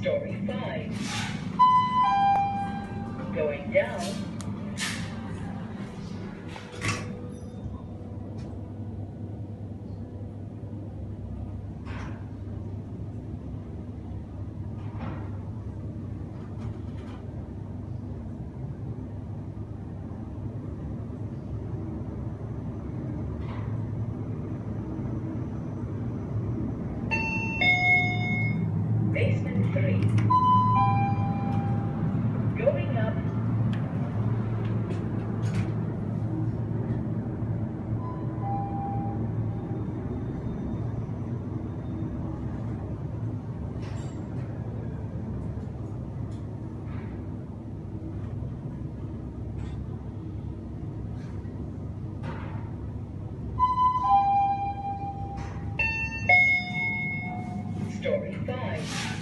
Story 5. Going down story. Bye.